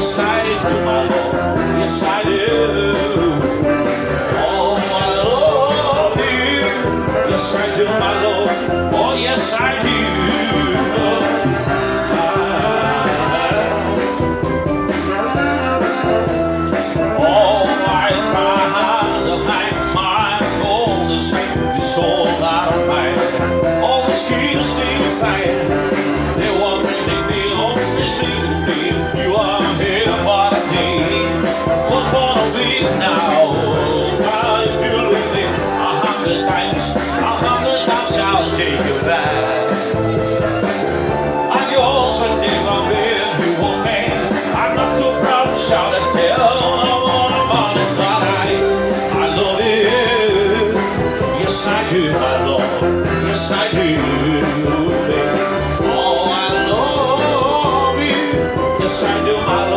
Yes, I do, my Lord. Yes, I do. Oh, I love you. Yes, I do, my Lord. Oh, yes, I do. Times I'll take you. I'm yours when you were man. I'm not too proud to shout it, but I, I love it. Yes, I do, my Lord. Yes, I do. Oh, I love you. Yes, I do.